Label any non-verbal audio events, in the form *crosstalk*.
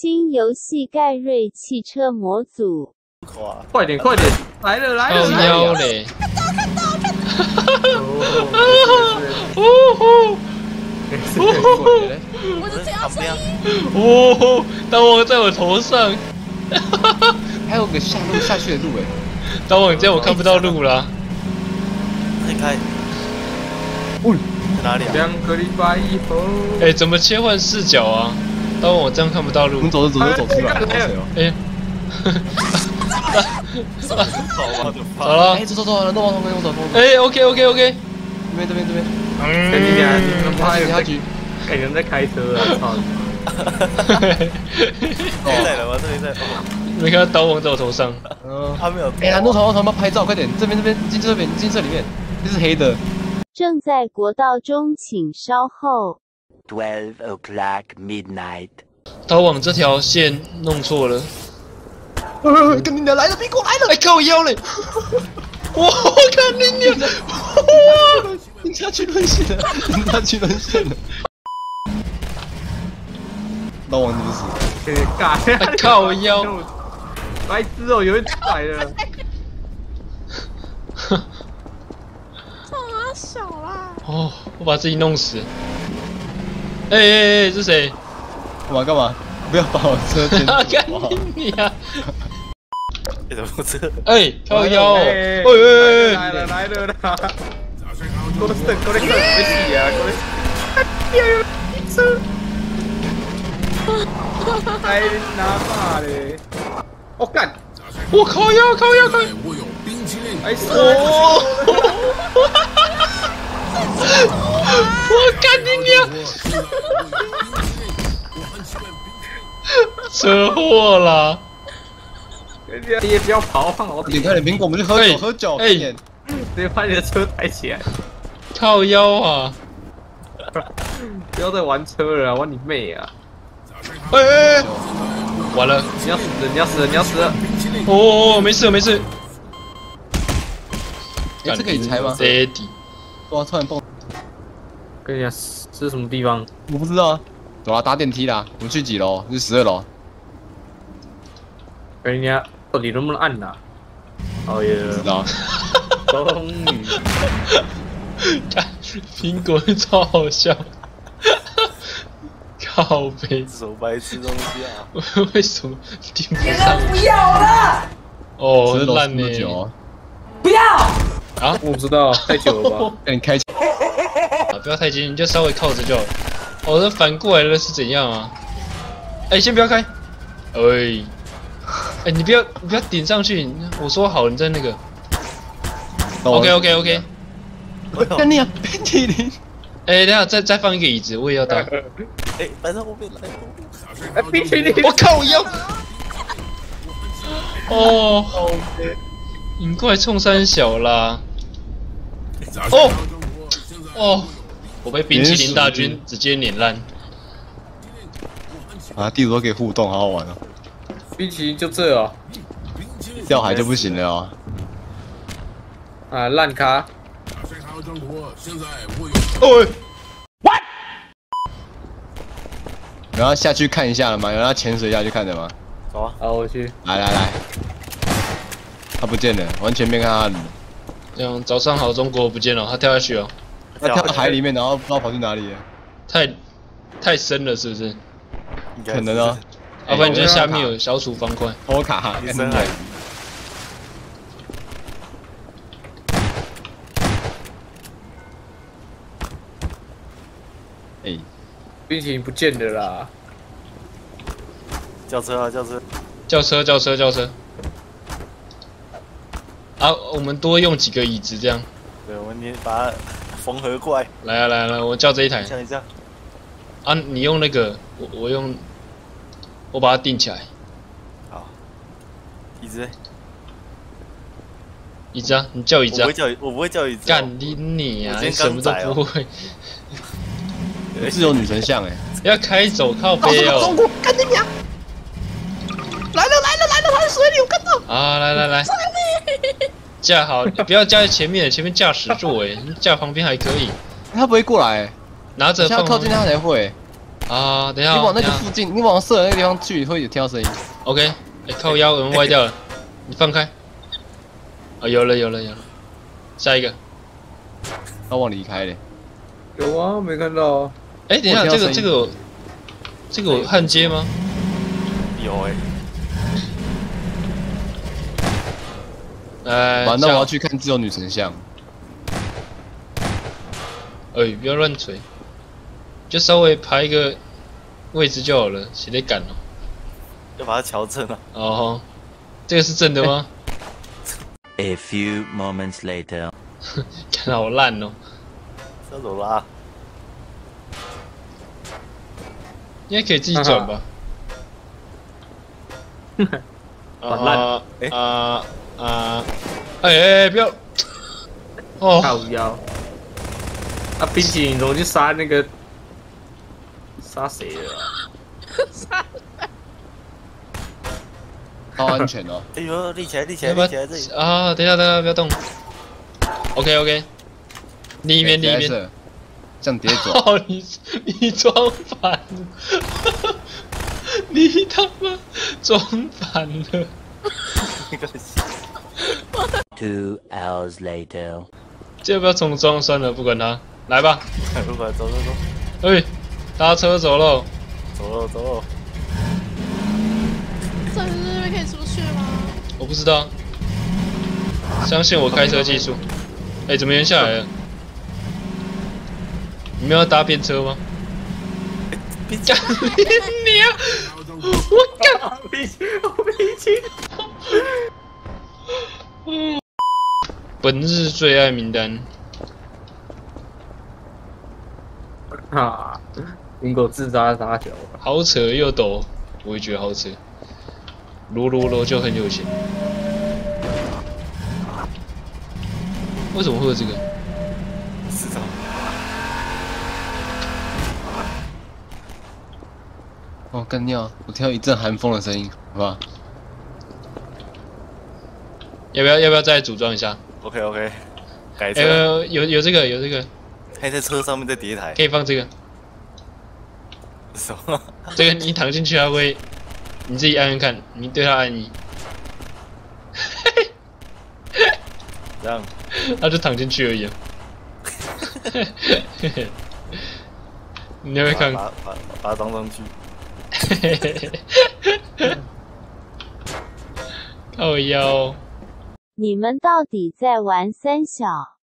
新游戏盖瑞汽车模组。快点快点，来了来了靠来了！腰嘞！哦我的这样声音，哦，刀王在我头上，还有个下路下去的路哎，刀王这样我看不到路了。开开，喂在哪里啊？两个礼拜以后，哎，怎么切换视角啊？刀王我这样看不到路我们。走着走着走出来，好谁哦？哎，走吧，走了哎，，走走走，弄完通跟我走，通哎，OK OK OK。这边这边这边，嗯你们妈有在下去，哎人在开车啊！操 *laughs* 你！没在了吗？这边在，没看到刀王在我头上。嗯，他没有。哎，很多团团帮拍照，快点，这边这边进这边进这里面，这是黑的，正在国道中，请稍后。12 o'clock midnight. 刀王这条线弄错了。呃，跟你俩来了，苹果来了，哎，靠腰嘞！*laughs* 哇，我看你娘！哇，人家去沦陷了，人家去沦陷了。刀王真的是，给你干！哎靠腰！白痴哦，有人来了！*laughs* 哦，我把自己弄死。哎哎哎，是谁？干嘛干嘛？不要把我车牵 *laughs* 啊，走干好不好你呀！哎，怎么这？哎，靠腰哦！哎哎哎哎！来了来了啦！过来等，过来等，没戏啊！过来。哎，拿嘛嘞！我干！我靠腰靠腰靠腰！哎，是哦！我 *laughs* *laughs* 干你娘！*laughs* 车祸了！你也不要跑，放我你快点，苹果，我们去喝哎酒喝酒，哎快点。直接把你的车抬起来！靠腰啊！不要再玩车了啊，玩你妹啊！哎哎哎！完了！你要死了，你要死了，你要死了！哦哦，没事没事。哎，这可以拆吗？？Daddy，哇，突然蹦，跟你讲，这是什么地方？我不知道啊。走啦，搭电梯啦，我们去几楼？是十二楼。跟人家到底能不能按呐？哦耶！知道。终于，看苹果超好笑。*laughs* 靠背，手白吃东西啊！为什么顶不上？不要了！哦烂呢这么久哦。我不知道，太久了吧？让 *laughs* 你开不要太近，你就稍微靠着就好了。哦，这反过来了是怎样啊？哎，先不要开。哎，哎，你不要，你不要顶上去。我说好，你在那个。OK OK OK。跟你啊，冰淇淋。哎，等下再再放一个椅子，我也要打。*laughs* 哎，来到后面来，哎，冰淇淋！我靠，我要。*laughs* 哦，你过来冲三小啦！哦哦，我被冰淇淋大军直接碾烂。啊，地图都可以互动，好好玩哦。冰淇淋就这哦，掉海就不行了哦。啊，烂咖！哦，然后下去看一下了吗？有人要潜水下去看的吗？走啊！好，我去。来来来，他不见了，完全没看他的。这样早上好中国不见了，他跳下去哦，他跳到海里面，然后不知道跑去哪里了。太太深了是不是？可能啊。要不然你就下面有小鼠方块。偷卡，你深海。哎，冰淇淋不见了啦！叫车啊，叫车！叫车叫车叫车。啊，我们多用几个椅子这样。对，我们你把它缝合过来，来啊来啊来，我叫这一台。这样这样。啊，你用那个，我我用，我把它定起来。好，椅子，椅子啊，你叫椅子啊我不会。叫，我不会叫椅子哦。干你你啊！你什么都不会，*laughs* 是有女神像哎。要开走靠背哦。国，干你娘！来了来了来了，他在水里，我看到。啊，来来来，架好，你不要架在前面，前面驾驶座哎，*laughs* 你架旁边还可以，他不会过来，拿着放靠近他才会。啊，等一下哦，你往那个附近，你往射的那个地方去，会有听到声音。OK，哎、靠腰，我们歪掉了，*laughs* 你放开。啊、有了有了有了，下一个。他往离开嘞。有啊，没看到。哎、等一下，这个这个这个有焊接吗？有哎、哎、完，那我要去看自由女神像。哎、不要乱锤，就稍微排一个位置就好了，谁得赶哦？要把它调正啊。哦，这个是正的吗？A few moments later. *laughs* 看好烂哦，这怎么拉？应该可以自己转吧？*laughs* 好烂啊哎啊啊！哎哎，不要！哦，靠腰。啊，冰淇淋怎么去杀那个？杀谁了啊？*laughs* 好安全哦。*laughs* 哎呦，立起来，立起来，立起来！这里啊？等一下，等一下，不要动。OK OK，另一边，另一边。边，这样直接走。*laughs* 哦，你你装反了，你他妈装反了！那个 Two hours later. 这要不要重装？算了，不管他，来吧。不管走走走，哎，搭车走喽。走喽走喽。这这边可以出去吗？我不知道，相信我开车技术。哎，怎么有人下来了？你们要搭便车吗？冰干 *laughs* 你啊！我干！冰淇淋，冰淇淋。*laughs* 本日最爱名单，*laughs* 啊！苹果自杀杀球。好扯又抖，我也觉得好扯。罗罗罗就很有钱，为什么会有这个？是的，哦，干尿！我听到一阵寒风的声音，好吧？要不要要不要再组装一下？OK OK，改车，呃，有有这个有这个，还在车上面再叠一台可。以放这个，什么？这个你躺进去它会，你自己按按看，你对它按一，这样它就躺进去而已啊。*laughs* 你要不要看？把把把把它装上去。*laughs* 靠腰。你们到底在玩三小？